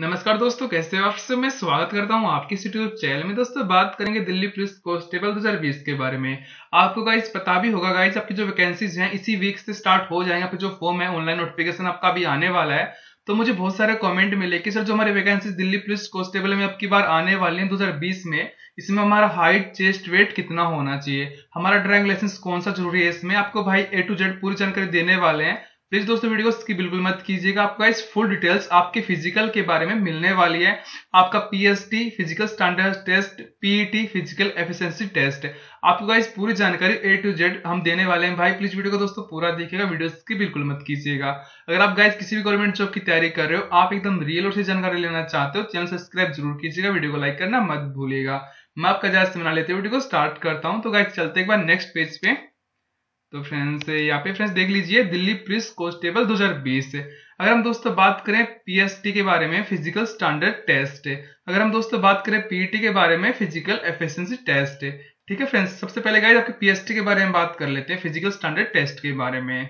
नमस्कार दोस्तों, कैसे हो आप सब? मैं स्वागत करता हूँ आपके यूट्यूब चैनल में। दोस्तों, बात करेंगे दिल्ली पुलिस कांस्टेबल 2020 के बारे में। आपको गाइस पता भी होगा गाइस आपकी जो वैकेंसीज हैं, इसी वीक से स्टार्ट हो जाएँगे। आपका जो फॉर्म है ऑनलाइन नोटिफिकेशन आपका भी आने वाला है। तो मुझे बहुत सारे कमेंट मिले कि, सर, जो हमारे वैकेंसी दिल्ली पुलिस कांस्टेबल में आपकी बार आने वाली है दो हज़ार बीस में, इसमें हमारा हाइट चेस्ट वेट कितना होना चाहिए? हमारा ड्राइविंग लाइसेंस कौन सा ज़रूरी है इसमें? आपको भाई ए टू जेड पूरी जानकारी देने वाले हैं। प्लीज़ दोस्तों वीडियो की बिल्कुल मत कीजिएगा। आपका इस फुल डिटेल्स आपके फ़िज़िकल के बारे में मिलने वाली है। आपका PST physical standard test PET physical efficiency test आपको इस पूरी जानकारी ए टू जेड हम देने वाले हैं। भाई प्लीज़ वीडियो को दोस्तों पूरा देखिएगा वीडियो की बिल्कुल मत कीजिएगा। अगर आप गाइस किसी भी गवर्नमेंट जॉब की तैयारी कर रहे हो, आप एकदम रियल और से जानकारी लेना चाहते हो चैनल सब्सक्राइब ज़रूर कीजिएगा वीडियो को लाइक करना मत भूलिएगा। मैं आपका ज़्यादा से बना लेते वीडियो को स्टार्ट करता हूँ। तो गाइस चलते एक बार नेक्स्ट पेज पे। तो फ्रेंड्स यहाँ पे फ्रेंड्स देख लीजिए, दिल्ली पुलिस कॉन्स्टेबल 2020 अगर हम दोस्तों बात करें पीएसटी के बारे में फ़िज़िकल स्टैंडर्ड टेस्ट अगर हम दोस्तों बात करें पीईटी के बारे में फ़िज़िकल एफिशिएंसी टेस्ट ठीक है फ्रेंड्स सबसे पहले गाइस आपके पीएसटी के बारे में बात कर लेते हैं फ़िज़िकल स्टैंडर्ड टेस्ट के बारे में।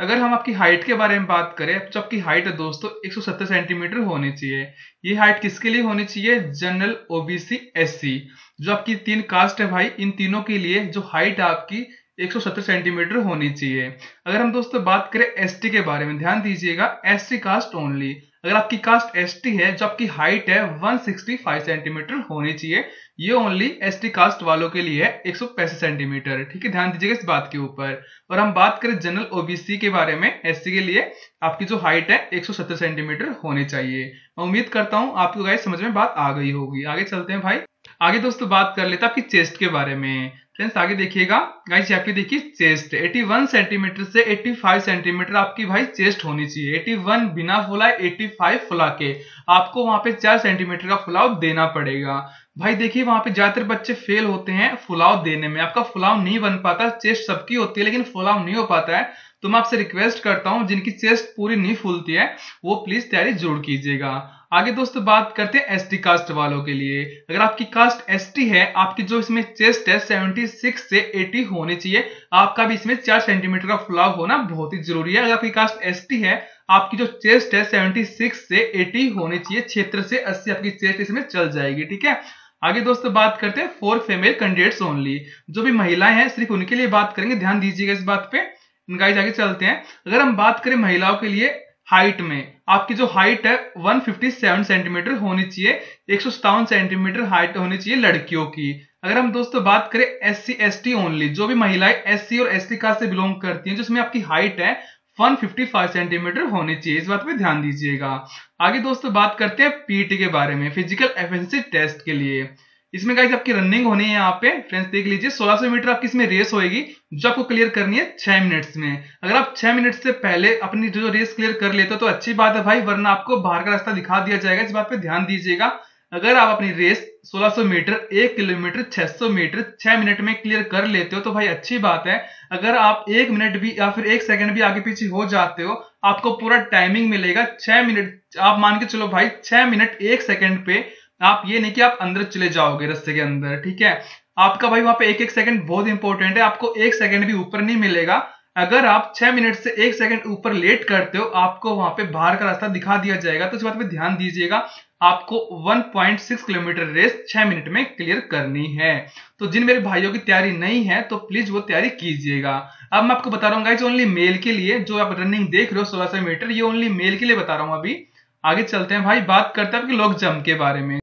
अगर हम आपकी हाइट के बारे में बात करें तो आपकी हाइट है दोस्तों 170 सेंटीमीटर होनी चाहिए। ये हाइट किसके लिए होनी चाहिए? जनरल ओबीसी एससी जो आपकी तीन कास्ट है भाई, इन तीनों के लिए जो हाइट आपकी 170 सेंटीमीटर होनी चाहिए। अगर हम दोस्तों बात करें एसटी के बारे में, ध्यान दीजिएगा एसटी कास्ट ओनली अगर आपकी कास्ट एसटी है, जो आपकी हाइट है 165 सेंटीमीटर होनी चाहिए। ये ओनली एसटी कास्ट वालों के लिए है, एक सौ पैंसठ सेंटीमीटर। ठीक है, ध्यान दीजिएगा इस बात के ऊपर। और हम बात करें जनरल ओबीसी के बारे में एससी के लिए। आपकी जो हाइट है 170 सेंटीमीटर होनी चाहिए। मैं उम्मीद करता हूँ आपको गाइस समझ में बात आ गई होगी। आगे चलते हैं भाई। आगे दोस्तों बात कर लेते आपकी चेस्ट के बारे में। फ्रेंड्स आगे देखिएगा। गाइस यहाँ पे देखिए चेस्ट। 81 सेंटीमीटर से 85 सेंटीमीटर आपकी भाई चेस्ट होनी चाहिए। 81 बिना फुला 85 फुला के। आपको वहाँ पे 4 सेंटीमीटर का फुलाव देना पड़ेगा। भाई देखिए, वहाँ पे ज़्यादातर बच्चे फेल होते हैं फुलाव देने में। आपका फुलाव नहीं बन पाता, चेस्ट सबकी होती है, लेकिन फुलाव नहीं हो पाता है। तो मैं आपसे रिक्वेस्ट करता हूँ, जिनकी चेस्ट पूरी नहीं फूलती है, वो प्लीज़ तैयारी ज़रूर कीजिएगा। आगे दोस्तों बात करते हैं एसटी कास्ट वालों के लिए। अगर आपकी कास्ट एसटी है, आपकी जो इसमें चेस्ट है 76 से 80 होनी चाहिए। आपका भी इसमें 4 सेंटीमीटर का फुलाव होना बहुत ही ज़रूरी है। अगर आपकी कास्ट एसटी है, आपकी जो चेस्ट है 76 से 80 होनी चाहिए। क्षेत्र से 80 आपकी चेस्ट इसमें चल जाएगी, ठीक है? आगे दोस्तों बात करते हैं फोर फीमेल कैंडिडेट्स ओनली जो भी महिलाएँ हैं, सिर्फ़ उनके लिए बात करेंगे। ध्यान दीजिएगा इस बात पे। गाइस आगे चलते हैं। अगर हम बात करें महिलाओं के लिए हाइट में। आपकी जो हाइट है 157 सेंटीमीटर होनी चाहिए, एक सौ सत्तावन सेंटीमीटर हाइट होनी चाहिए लड़कियों की। अगर हम दोस्तों बात करें S C S T only जो भी महिलाएँ एस सी और एस टी कास्ट से बिलोंग करती हैं, जिसमें आपकी हाइट है 155 सेंटीमीटर होनी चाहिए। इस बात पे ध्यान दीजिएगा। आगे दोस्तों बात करते हैं पीटी के बारे में फ़िज़िकल एफिशिएंसी टेस्ट के लिए। इसमें गाइस आपकी रनिंग होनी है यहाँ पे। फ्रेंड्स देख लीजिए 1600 मीटर आपकी इसमें रेस होएगी, जो आपको क्लियर करनी है छह मिनट्स में। अगर आप छह मिनट से पहले अपनी जो रेस क्लियर कर लेते हो तो अच्छी बात है भाई, वरना आपको बाहर का रास्ता दिखा दिया जाएगा। इस बात पे ध्यान दीजिएगा। अगर आप अपनी रेस 1600 मीटर, एक किलोमीटर 600 मीटर, छह मिनट में क्लियर कर लेते हो तो भाई अच्छी बात है। अगर आप एक मिनट भी, या फिर एक सेकंड भी आगे पीछे हो जाते हो, आपको पूरा टाइमिंग मिलेगा। छह मिनट आप मान के चलो भाई, छह मिनट एक सेकंड पे आप ये नहीं कि आप अंदर चले जाओगे रस्ते के अंदर, ठीक है? आपका भाई वहाँ पे एक एक सेकंड बहुत इंपॉर्टेंट है, आपको एक सेकंड भी ऊपर नहीं मिलेगा। अगर आप छह मिनट से एक सेकंड ऊपर लेट करते हो, आपको वहाँ पे बाहर का रास्ता दिखा दिया जाएगा। तो इस बात पे ध्यान दीजिएगा, आपको 1.6 किलोमीटर रेस छह मिनट में क्लियर करनी है। तो जिन मेरे भाइयों की तैयारी नहीं है तो प्लीज़ वो तैयारी कीजिएगा। अब मैं आपको बता रहा हूँ ओनली मेल के लिए, जो आप रनिंग देख रहे हो सोलह मीटर ये ओनली मेल के लिए बता रहा हूँ अभी। आगे चलते हैं भाई, बात करते हैं आपके लॉन्ग जंप के बारे में।